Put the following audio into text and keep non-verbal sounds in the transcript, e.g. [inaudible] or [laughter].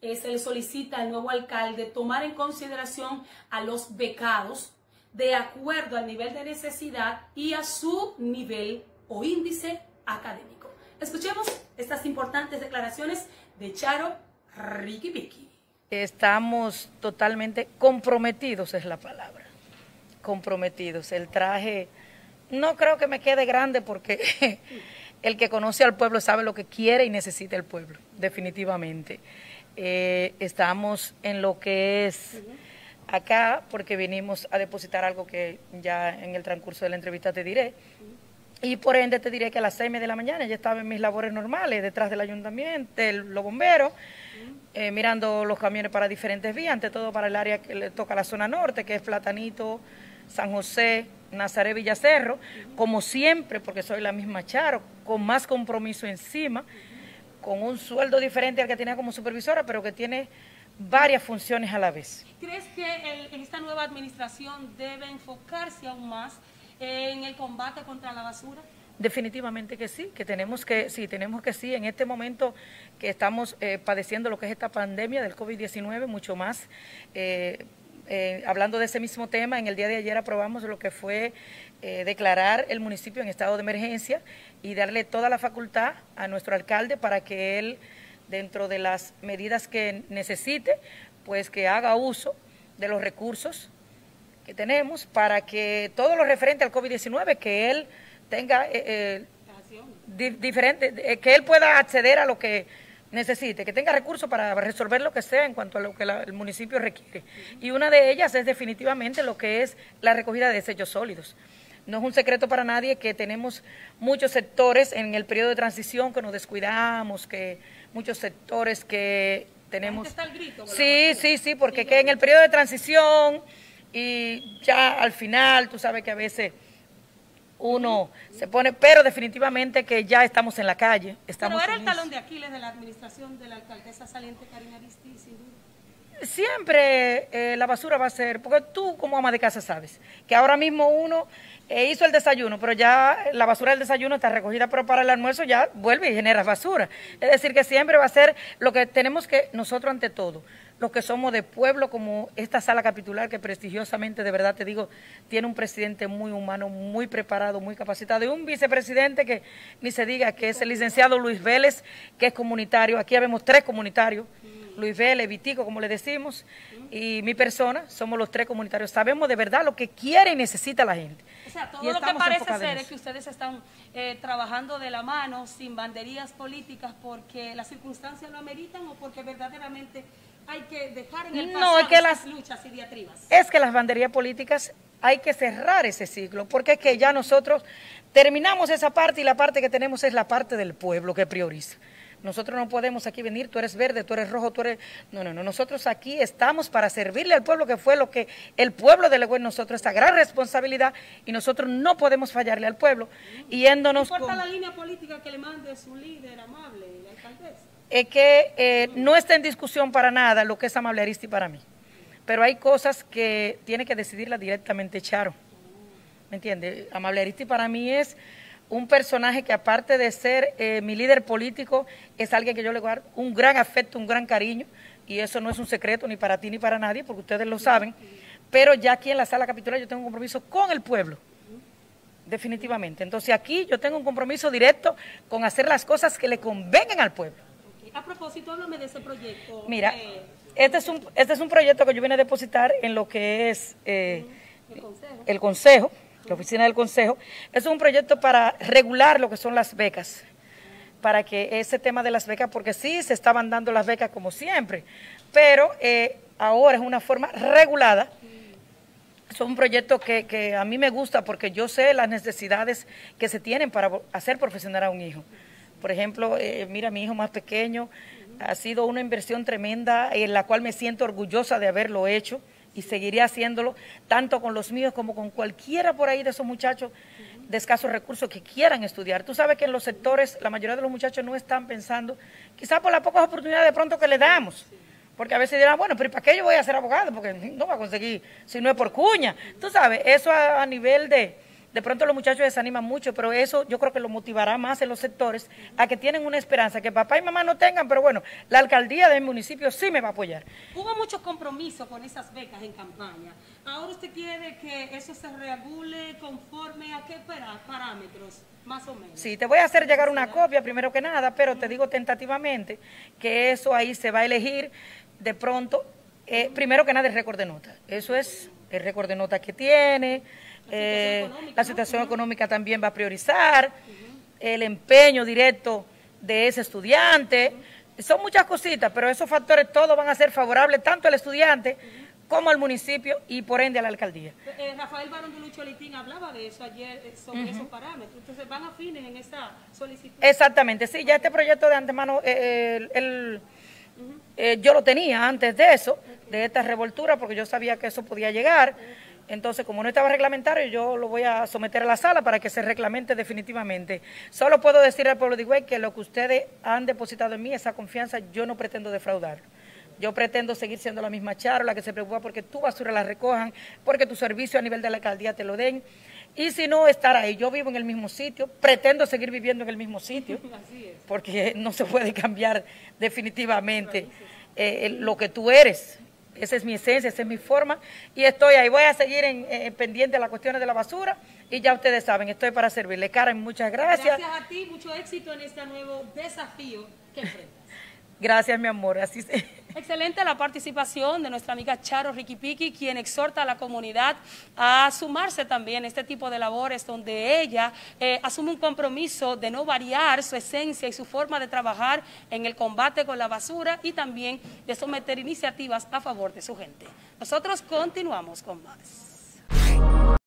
eh, se le solicita al nuevo alcalde tomar en consideración a los becados de acuerdo al nivel de necesidad y a su nivel o índice académico. Escuchemos estas importantes declaraciones de Charo Ricky Vicky. Estamos totalmente comprometidos, es la palabra. Comprometidos. El traje no creo que me quede grande porque [laughs] el que conoce al pueblo sabe lo que quiere y necesita el pueblo, definitivamente. Eh, estamos en lo que es acá porque vinimos a depositar algo que ya en el transcurso de la entrevista te diré. Y por ende te diré que a las seis de la mañana ya estaba en mis labores normales, detrás del ayuntamiento, de los bomberos, eh, mirando los camiones para diferentes vías, ante todo para el área que le toca la zona norte, que es Platanito, San José, Nazaret Villacerro, como siempre, porque soy la misma Charo, con más compromiso encima, con un sueldo diferente al que tenía como supervisora, pero que tiene varias funciones a la vez. ¿Crees que en esta nueva administración debe enfocarse aún más en el combate contra la basura? Definitivamente que sí, que tenemos que, sí, tenemos que sí, en este momento que estamos eh, padeciendo lo que es esta pandemia del COVID-19, mucho más. Eh, eh, hablando de ese mismo tema, en el día de ayer aprobamos lo que fue declarar el municipio en estado de emergencia y darle toda la facultad a nuestro alcalde para que él dentro de las medidas que necesite, pues que haga uso de los recursos que tenemos para que todo lo referente al COVID-19, que él tenga eh, eh, diferente, eh, que él pueda acceder a lo que necesite, que tenga recursos para resolver lo que sea en cuanto a lo que el municipio requiere. Y una de ellas es definitivamente lo que es la recogida de desechos sólidos. No es un secreto para nadie que tenemos muchos sectores en el periodo de transición que nos descuidamos, que muchos sectores que tenemos... Está el grito, sí, sí, sí, porque que en el periodo de transición y ya al final, tú sabes que a veces uno se pone, pero definitivamente que ya estamos en la calle. Estamos pero era el talón de Aquiles de la administración de la alcaldesa saliente Karina Aristi, sin duda. Siempre eh, la basura va a ser, porque tú como ama de casa sabes, que ahora mismo uno e hizo el desayuno, pero ya la basura del desayuno está recogida, pero para el almuerzo ya vuelve y genera basura. Es decir, que siempre va a ser lo que tenemos que, nosotros ante todo, los que somos de pueblo, como esta sala capitular que prestigiosamente, de verdad te digo, tiene un presidente muy humano, muy preparado, muy capacitado, y un vicepresidente que ni se diga que es el licenciado Luis Vélez, que es comunitario. Aquí vemos tres comunitarios. Luis Vélez, Vitico, como le decimos, y mi persona, somos los tres comunitarios. Sabemos de verdad lo que quiere y necesita la gente. O sea, todo lo que parece ser es que ustedes están eh, trabajando de la mano, sin banderías políticas, porque las circunstancias lo ameritan o porque verdaderamente hay que dejar en el pasado es que las luchas y diatribas. Es que las banderías políticas hay que cerrar ese ciclo, porque es que ya nosotros terminamos esa parte y la parte que tenemos es la parte del pueblo que prioriza. Nosotros no podemos aquí venir, tú eres verde, tú eres rojo, tú eres... No, no, no, nosotros aquí estamos para servirle al pueblo, que fue lo que el pueblo delegó en nosotros, esta gran responsabilidad, y nosotros no podemos fallarle al pueblo, yéndonos... ¿No importa la línea política que le mande su líder amable, la alcaldesa? Es que eh, no está en discusión para nada lo que es amable Aristi para mí, pero hay cosas que tiene que decidirla directamente Charo, ¿me entiende? Amable Aristi para mí es un personaje que aparte de ser eh, mi líder político, es alguien que yo le guardo un gran afecto, un gran cariño, y eso no es un secreto ni para ti ni para nadie, porque ustedes lo saben, pero ya aquí en la sala capitular yo tengo un compromiso con el pueblo, definitivamente. Entonces aquí yo tengo un compromiso directo con hacer las cosas que le convengan al pueblo. A propósito, háblame de ese proyecto. Mira, este, es un, este es un proyecto que yo vine a depositar en lo que es eh, el consejo la oficina del Consejo, es un proyecto para regular lo que son las becas, para que ese tema de las becas, porque sí se estaban dando las becas como siempre, pero eh, ahora es una forma regulada. Es un proyecto que, a mí me gusta porque yo sé las necesidades que se tienen para hacer profesional a un hijo. Por ejemplo, eh, mira, mi hijo más pequeño ha sido una inversión tremenda en la cual me siento orgullosa de haberlo hecho y seguiré haciéndolo, tanto con los míos como con cualquiera por ahí de esos muchachos de escasos recursos que quieran estudiar. Tú sabes que en los sectores la mayoría de los muchachos no están pensando, quizás por las pocas oportunidades de pronto que le damos. Porque a veces dirán, bueno, pero ¿para qué yo voy a ser abogado? Porque no va a conseguir si no es por cuña. Tú sabes, eso a, nivel de, de pronto los muchachos desaniman mucho, pero eso yo creo que lo motivará más en los sectores a que tienen una esperanza, que papá y mamá no tengan, pero bueno, la alcaldía del municipio sí me va a apoyar. Hubo mucho compromiso con esas becas en campaña. Ahora usted quiere que eso se regule conforme a qué parámetros, más o menos. Sí, te voy a hacer llegar una copia primero que nada, pero te digo tentativamente que eso ahí se va a elegir de pronto, eh, primero que nada el récord de nota. Eso es el récord de nota que tiene, la situación, eh, económica, también va a priorizar, el empeño directo de ese estudiante. Son muchas cositas, pero esos factores todos van a ser favorables tanto al estudiante como al municipio y por ende a la alcaldía. Eh, Rafael Barón de Lucho Litín hablaba de eso ayer, eh, sobre esos parámetros. Entonces, ¿van afines en esa solicitud? Exactamente, sí, ya este proyecto de antemano, el, yo lo tenía antes de eso, de esta revoltura, porque yo sabía que eso podía llegar. Entonces, como no estaba reglamentario, yo lo voy a someter a la sala para que se reglamente definitivamente. Solo puedo decir al pueblo de Higüey que lo que ustedes han depositado en mí, esa confianza, yo no pretendo defraudar. Yo pretendo seguir siendo la misma Charo, la que se preocupa porque tu basura la recojan, porque tu servicio a nivel de la alcaldía te lo den. Y si no, estar ahí. Yo vivo en el mismo sitio, pretendo seguir viviendo en el mismo sitio, [laughs] porque no se puede [laughs] cambiar definitivamente eh, lo que tú eres. Esa es mi esencia, esa es mi forma y estoy ahí. Voy a seguir en, pendiente de las cuestiones de la basura y ya ustedes saben, estoy para servirle. Karen, muchas gracias. Gracias a ti, mucho éxito en este nuevo desafío que enfrentas. [laughs] Gracias, mi amor. Así se... Excelente la participación de nuestra amiga Charo Riquipiki, quien exhorta a la comunidad a sumarse también a este tipo de labores donde ella eh, asume un compromiso de no variar su esencia y su forma de trabajar en el combate con la basura y también de someter iniciativas a favor de su gente. Nosotros continuamos con más.